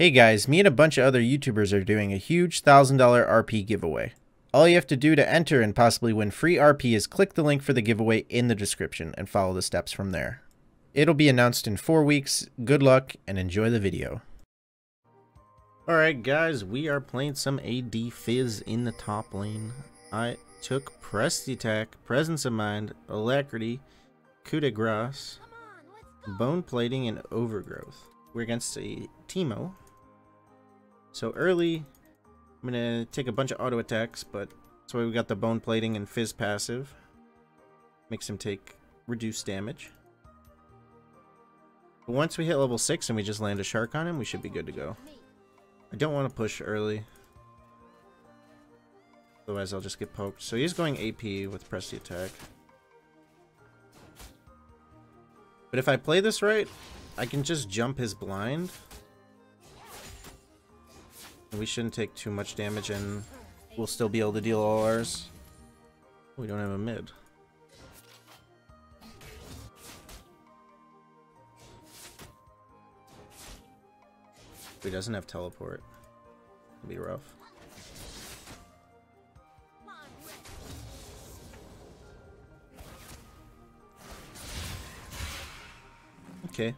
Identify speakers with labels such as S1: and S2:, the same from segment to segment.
S1: Hey guys, me and a bunch of other YouTubers are doing a huge $1,000 RP giveaway. All you have to do to enter and possibly win free RP is click the link for the giveaway in the description and follow the steps from there. It'll be announced in four weeks. Good luck and enjoy the video. Alright guys, we are playing some AD Fizz in the top lane. I took Press the Attack, Presence of Mind, Alacrity, Coup de Grace, Bone Plating, and Overgrowth. We're against a Teemo, so early, I'm going to take a bunch of auto attacks, but that's why we got the bone plating and fizz passive. Makes him take reduced damage. But once we hit level 6 and we just land a shark on him, we should be good to go. I don't want to push early. Otherwise I'll just get poked. So he's going AP with press the attack. But if I play this right, I can just jump his blind we shouldn't take too much damage and we'll still be able to deal all ours. We don't have a mid. He doesn't have teleport. It'll be rough. Okay.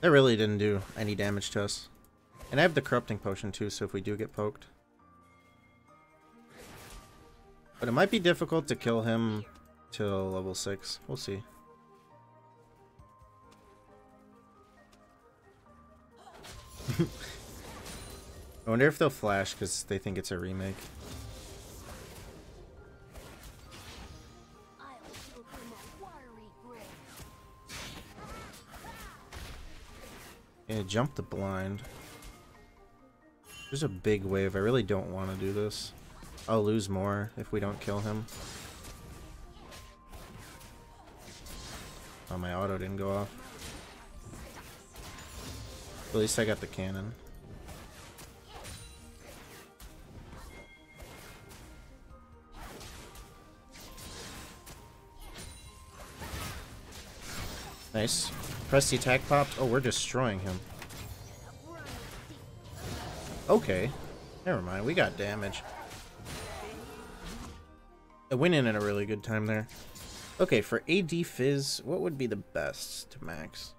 S1: That really didn't do any damage to us. And I have the corrupting potion too, so if we do get poked. But it might be difficult to kill him till level 6. We'll see. I wonder if they'll flash because they think it's a remake. Yeah, jump the blind. There's a big wave. I really don't want to do this. I'll lose more if we don't kill him. Oh, my auto didn't go off. At least I got the cannon. Nice. Press the attack popped. Oh, we're destroying him. Okay. Never mind, we got damage. I went in at a really good time there. Okay, for AD Fizz, what would be the best to max?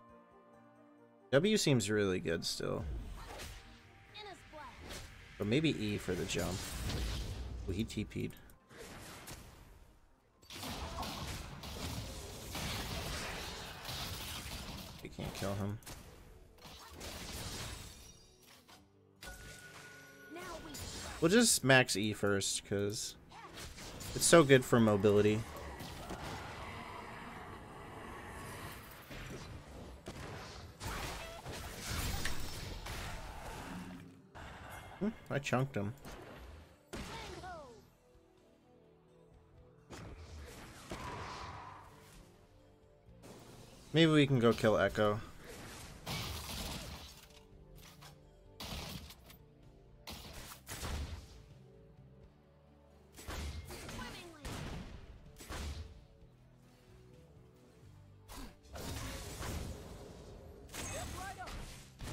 S1: W seems really good still. But maybe E for the jump. Oh, he TP'd. We can't kill him. We'll just max E first, because it's so good for mobility. Hmm, I chunked him. Maybe we can go kill Ekko.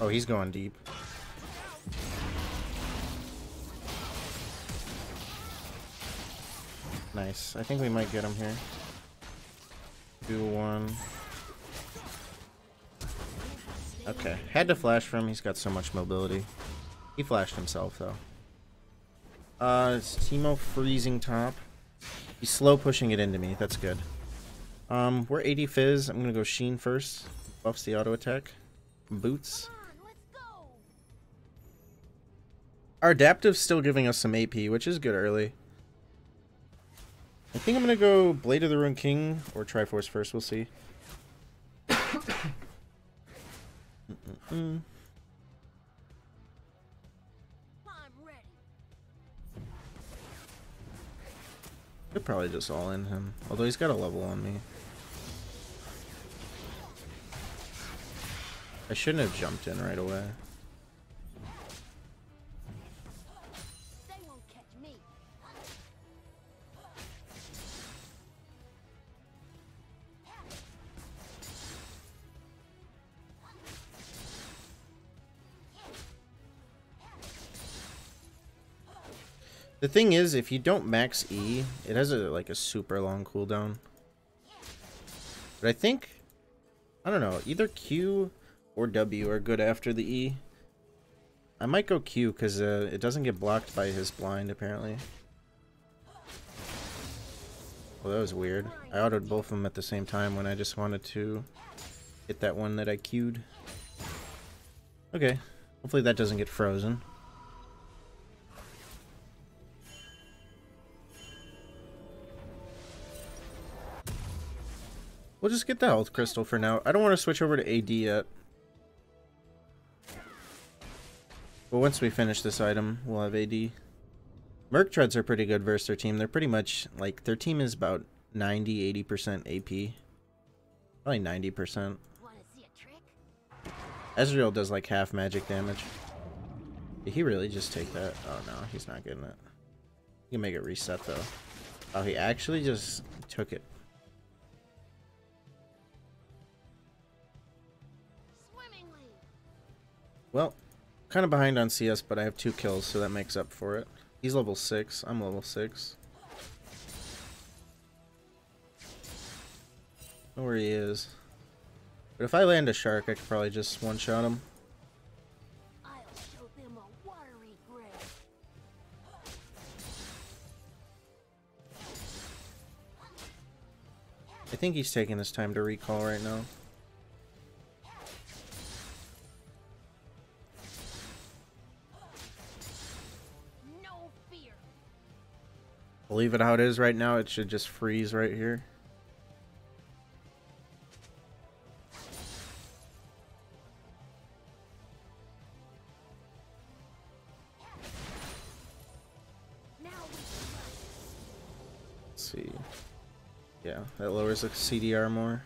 S1: Oh, he's going deep. Nice. I think we might get him here. Do one. Okay. Had to flash from him. He's got so much mobility. He flashed himself, though. Uh, it's Teemo freezing top. He's slow pushing it into me. That's good. Um, we're AD Fizz. I'm gonna go Sheen first. Buffs the auto attack. Boots. Our adaptive's still giving us some AP, which is good early. I think I'm going to go Blade of the Ruined King or Triforce first. We'll see. mm -mm. Could probably just all in him. Although he's got a level on me. I shouldn't have jumped in right away. The thing is, if you don't max E, it has a like a super long cooldown. But I think, I don't know, either Q or W are good after the E. I might go Q because uh, it doesn't get blocked by his blind apparently. Well, that was weird. I autoed both of them at the same time when I just wanted to hit that one that I queued. Okay. Hopefully that doesn't get frozen. We'll just get the health crystal for now. I don't want to switch over to AD yet. But once we finish this item, we'll have AD. Merc Treads are pretty good versus their team. They're pretty much, like, their team is about 90-80% AP. Probably 90%. Ezreal does, like, half magic damage. Did he really just take that? Oh, no, he's not getting it. He can make it reset, though. Oh, he actually just took it. Well, kind of behind on CS, but I have two kills, so that makes up for it. He's level 6. I'm level 6. know where he is. But if I land a shark, I could probably just one-shot him. I think he's taking his time to recall right now. Leave it how it is right now. It should just freeze right here. Let's see. Yeah, that lowers the CDR more.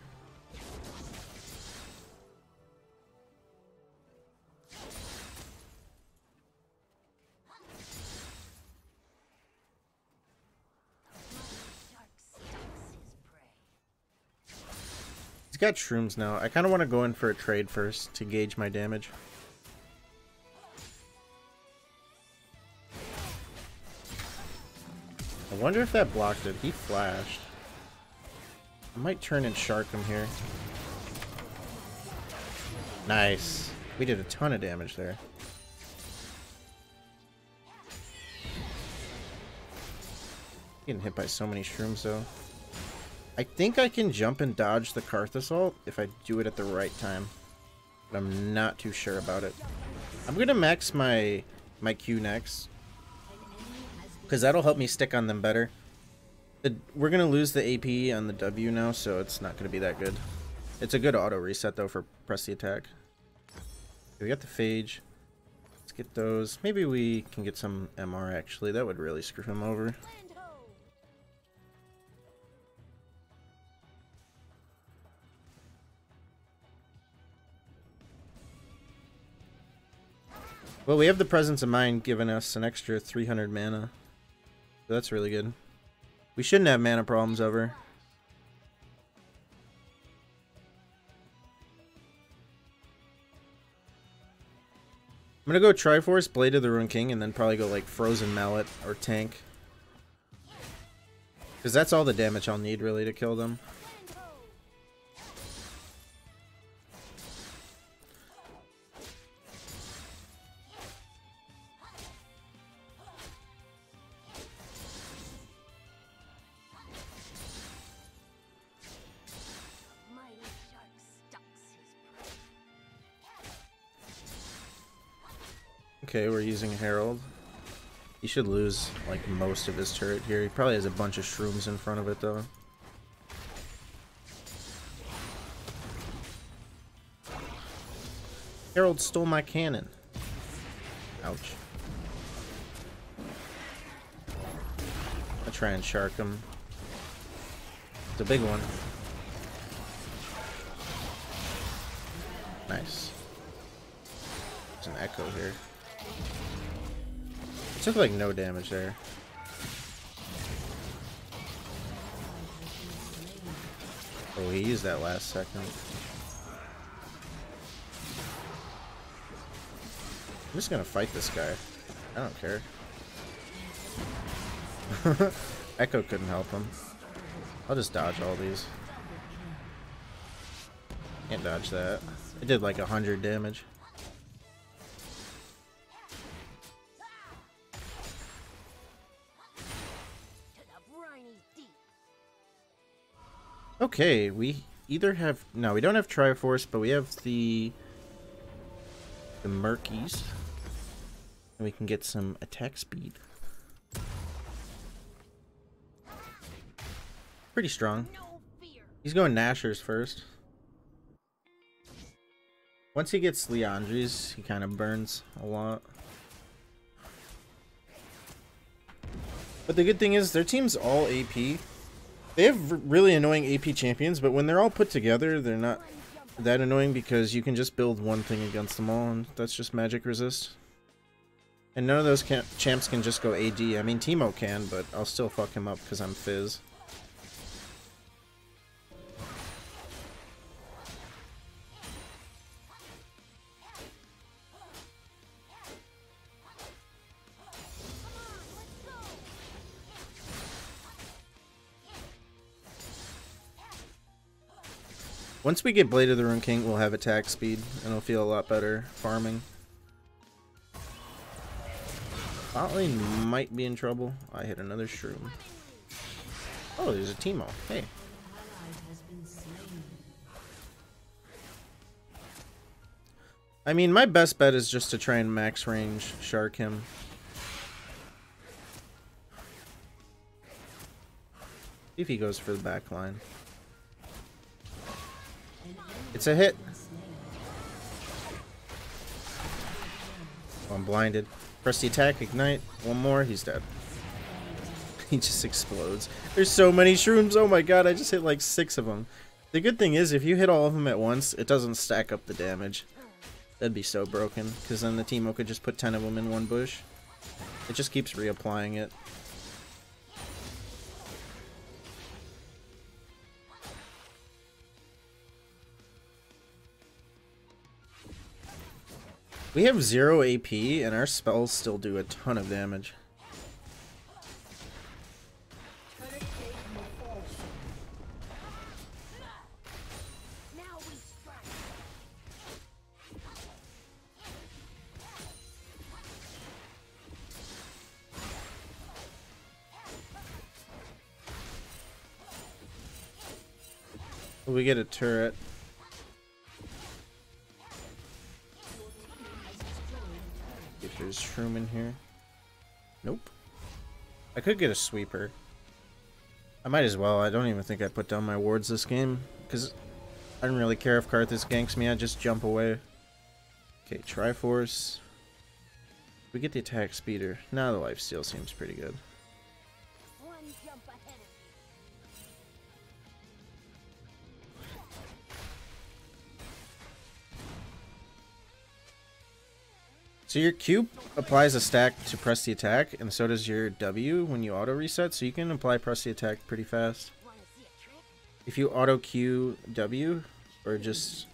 S1: Got shrooms now. I kind of want to go in for a trade first to gauge my damage. I wonder if that blocked it. He flashed. I might turn and shark him here. Nice. We did a ton of damage there. Getting hit by so many shrooms though. I think I can jump and dodge the Karthus ult if I do it at the right time. But I'm not too sure about it. I'm going to max my, my Q next. Because that'll help me stick on them better. The, we're going to lose the AP on the W now, so it's not going to be that good. It's a good auto reset, though, for press the attack. We got the Phage. Let's get those. Maybe we can get some MR, actually. That would really screw him over. Well, we have the Presence of Mind giving us an extra 300 mana. So that's really good. We shouldn't have mana problems over. I'm gonna go Triforce, Blade of the Ruined King, and then probably go like Frozen Mallet or Tank. Because that's all the damage I'll need really to kill them. Okay, we're using Herald. He should lose, like, most of his turret here. He probably has a bunch of shrooms in front of it, though. Herald stole my cannon. Ouch. I'll try and shark him. It's a big one. Nice. There's an Ekko here. Took like no damage there. Oh, he used that last second. I'm just gonna fight this guy. I don't care. Ekko couldn't help him. I'll just dodge all these. Can't dodge that. It did like a hundred damage. Okay, we either have... No, we don't have Triforce, but we have the... The Murkies. And we can get some attack speed. Pretty strong. He's going Nashor's first. Once he gets Liandry's, he kind of burns a lot. But the good thing is, their team's all AP. They have really annoying AP champions, but when they're all put together, they're not that annoying because you can just build one thing against them all, and that's just magic resist. And none of those champs can just go AD. I mean, Teemo can, but I'll still fuck him up because I'm Fizz. Once we get Blade of the Ruined King, we'll have attack speed, and it'll feel a lot better farming. Bot might be in trouble. I hit another shroom. Oh, there's a Teemo. Hey. I mean, my best bet is just to try and max range shark him. See if he goes for the back line. It's a hit. Oh, I'm blinded. Press the attack, ignite. One more, he's dead. he just explodes. There's so many shrooms. Oh my god, I just hit like six of them. The good thing is, if you hit all of them at once, it doesn't stack up the damage. That'd be so broken, because then the Teemo could just put 10 of them in one bush. It just keeps reapplying it. We have zero AP, and our spells still do a ton of damage. We get a turret. There's shroom in here. Nope. I could get a sweeper. I might as well. I don't even think I put down my wards this game. Because I don't really care if Karthus ganks me. I just jump away. Okay, Triforce. We get the attack speeder. Now the life steal seems pretty good. So your Q applies a stack to press the attack, and so does your W when you auto reset, so you can apply press the attack pretty fast. If you auto Q W, or just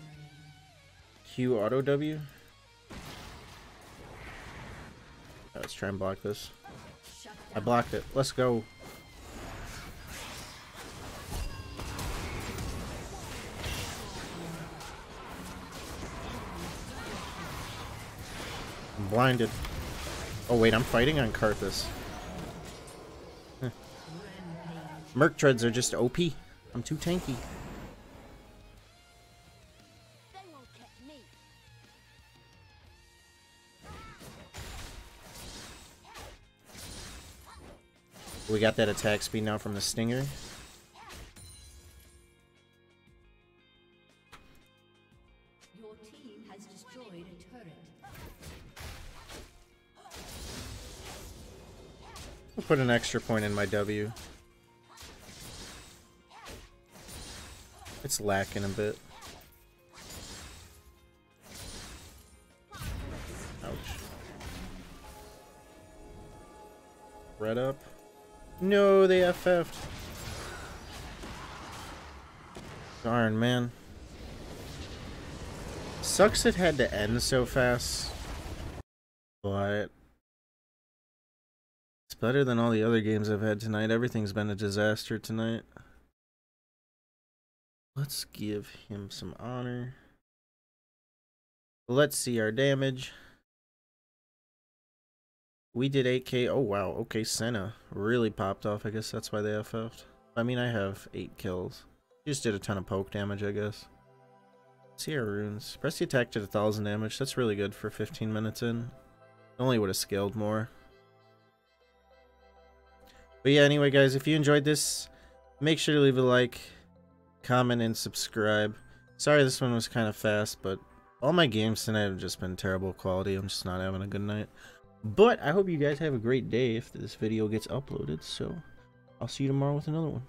S1: Q auto W. Let's try and block this. I blocked it. Let's go. Blinded. Oh wait, I'm fighting on Karthus. Merc treads are just OP. I'm too tanky. We got that attack speed now from the Stinger. Put an extra point in my W. It's lacking a bit. Ouch. Red up. No, they FF'd. Darn, man. Sucks it had to end so fast. But better than all the other games I've had tonight. Everything's been a disaster tonight. Let's give him some honor. Let's see our damage. We did 8k. Oh, wow. Okay, Senna really popped off. I guess that's why they FF'd. I mean, I have 8 kills. Just did a ton of poke damage, I guess. See our runes. Press the attack did 1,000 damage. That's really good for 15 minutes in. Only would have scaled more. But yeah, anyway, guys, if you enjoyed this, make sure to leave a like, comment, and subscribe. Sorry this one was kind of fast, but all my games tonight have just been terrible quality. I'm just not having a good night. But I hope you guys have a great day if this video gets uploaded. So I'll see you tomorrow with another one.